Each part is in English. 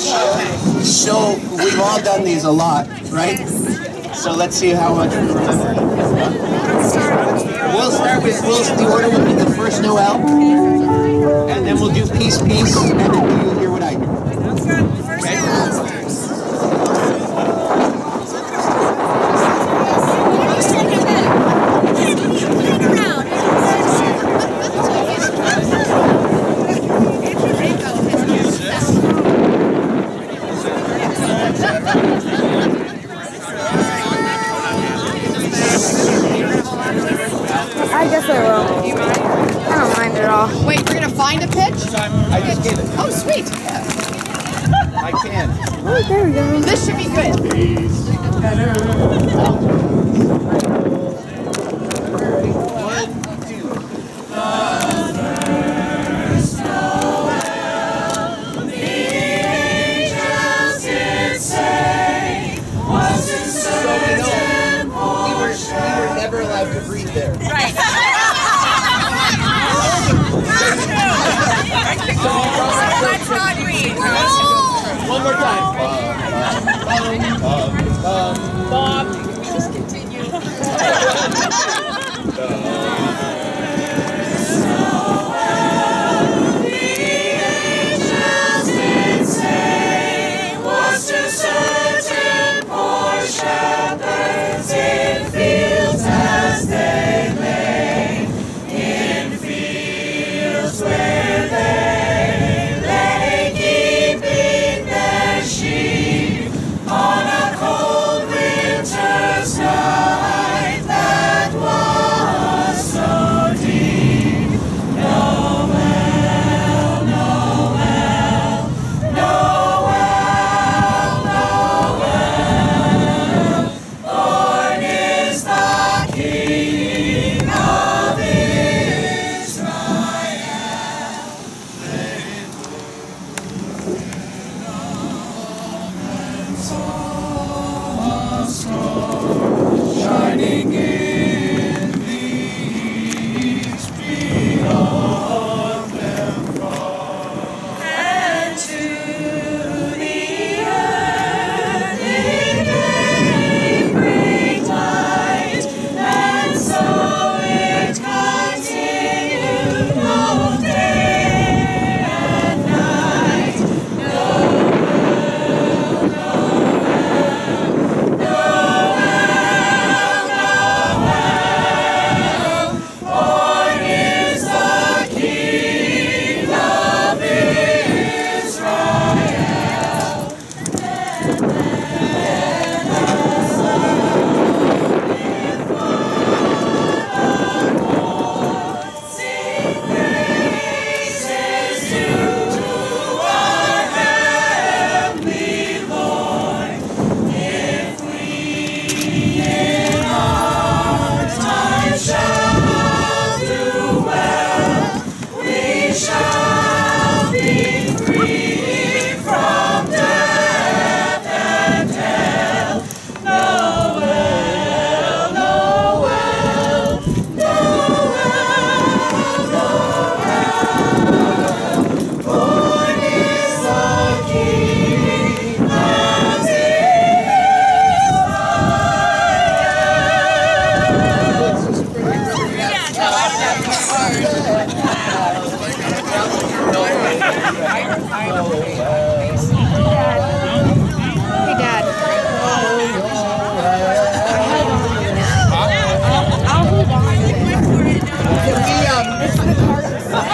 So we've all done these a lot, right? So let's see how much we remember. We'll start with, we'll, the order will be the first Noel, and then we'll do peace, peace, and then you'll hear what I do. I guess I will. I don't mind at all. Wait, we're gonna find a pitch? I just gave it. Oh, sweet. I can. Oh, there we go. This should be good. So we know we were, we were never allowed to breathe there. One We were never allowed to breathe there. Right. Let's not breathe. We're cold. One more time. Hey,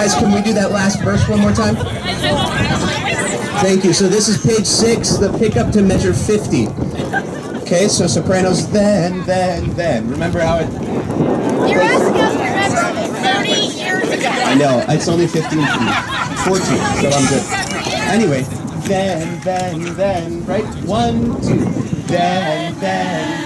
Guys, can we do that last verse one more time? Thank you. So this is page six, the pickup to measure 50. Okay, so sopranos, then, then, then. Remember how it... You're asking us to remember 30 years ago. I know, it's only 15 feet. 14, so I'm good. Anyway, then, then, then, right? One, two. Then, then,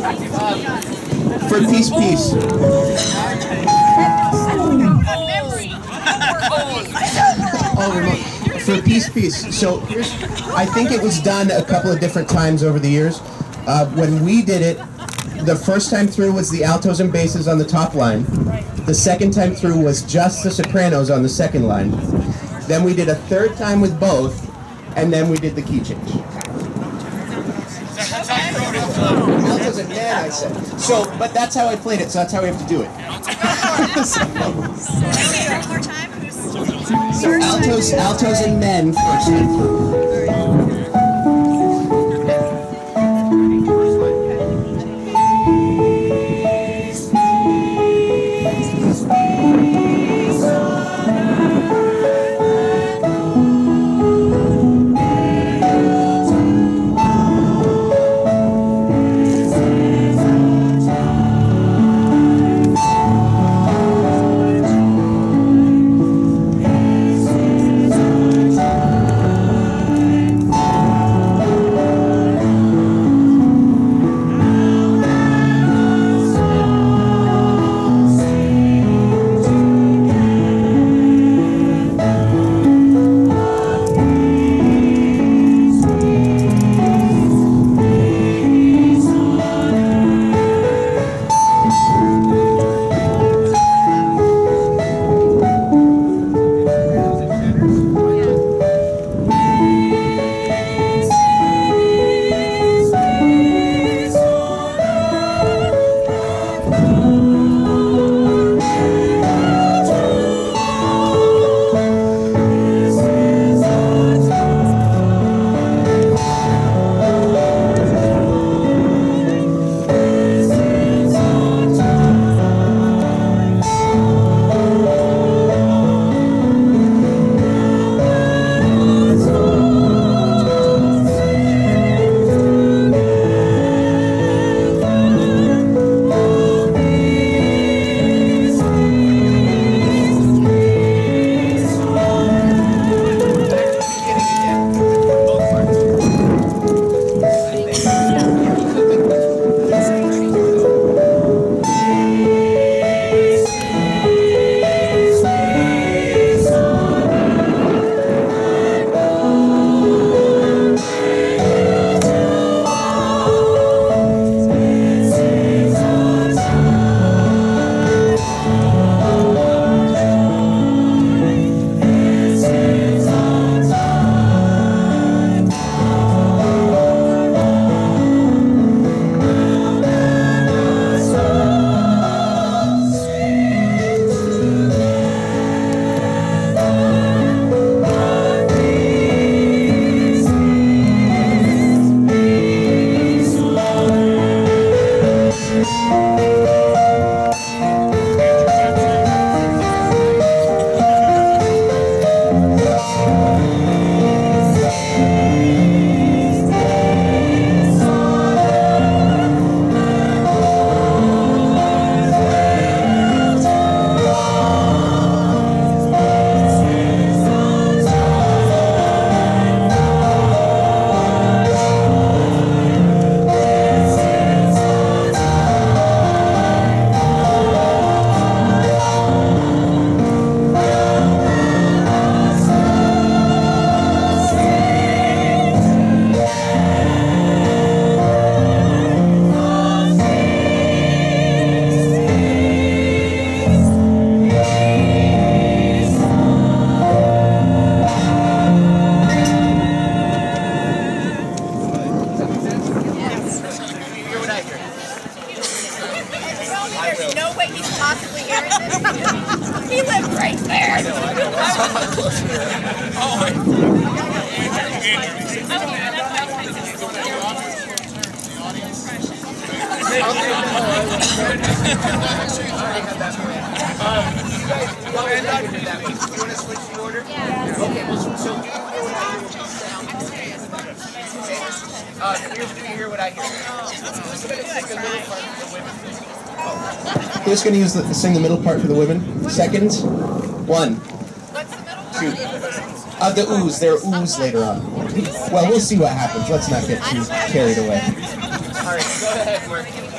for peace, peace. Oh. For peace, peace. So I think it was done a couple of different times over the years. Uh, when we did it, the first time through was the altos and basses on the top line. The second time through was just the sopranos on the second line. Then we did a third time with both, and then we did the key change. Altos and man, I said. So, but that's how I played it, so that's how we have to do it. So altos, altos and men first possibly hearing this. he lived right there. Uh, here's, can you want to switch the order? Yeah. Okay, well, so do you hear what I hear? Going to use the, sing the middle part for the women? Seconds. One, two. Of the oohs. There are oohs later on. Well, we'll see what happens. Let's not get too carried away. All right, go ahead, Mark.